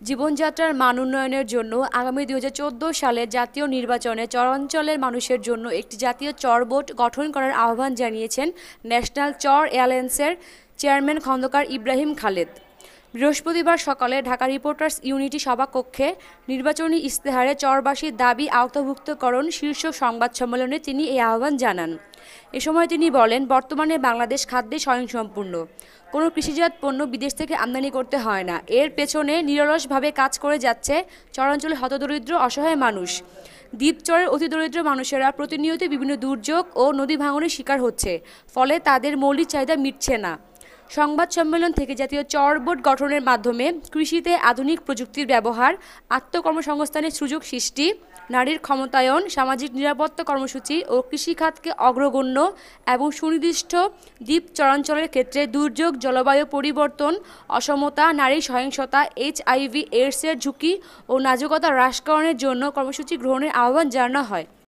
জীবনযাত্রার মান উন্নয়নের জন্য আগামী দুই সালে জাতীয় নির্বাচনে চরাঞ্চলের মানুষের জন্য একটি জাতীয় চর বোর্ড গঠন করার আহ্বান জানিয়েছেন ন্যাশনাল চর অ্যালায়েন্সের চেয়ারম্যান খন্দকার ইব্রাহিম খালেদ। বৃহস্পতিবার সকালে ঢাকা রিপোর্টার্স ইউনিটি সভাকক্ষে নির্বাচনী ইশতেহারে চরবাসীর দাবি আওতাভুক্তকরণ শীর্ষ সংবাদ সম্মেলনে তিনি এই আহ্বান জানান। এ সময় তিনি বলেন, বর্তমানে বাংলাদেশ খাদ্যে স্বয়ংসম্পূর্ণ। কোনো কৃষিজাত পণ্য বিদেশ থেকে আমদানি করতে হয় না। এর পেছনে নিরলসভাবে কাজ করে যাচ্ছে চরাঞ্চলে হতদরিদ্র, অসহায় মানুষ। দ্বীপচরের অতিদরিদ্র মানুষেরা প্রতিনিয়ত বিভিন্ন দুর্যোগ ও নদী ভাঙনের শিকার হচ্ছে, ফলে তাদের মৌলিক চাহিদা মিটছে না। সংবাদ সম্মেলন থেকে জাতীয় চর বোর্ড গঠনের মাধ্যমে কৃষিতে আধুনিক প্রযুক্তির ব্যবহার, আত্মকর্মসংস্থানের সুযোগ সৃষ্টি, নারীর ক্ষমতায়ন, সামাজিক নিরাপত্তা কর্মসূচি ও কৃষিখাতকে অগ্রগণ্য এবং সুনির্দিষ্ট দ্বীপ চরাঞ্চলের ক্ষেত্রে দুর্যোগ, জলবায়ু পরিবর্তন, অসমতা, নারী সহিংসতা এইচআইভি এইডসের ঝুঁকি ও নাজুকতা হ্রাসকরণের জন্য কর্মসূচি গ্রহণের আহ্বান জানানো হয়।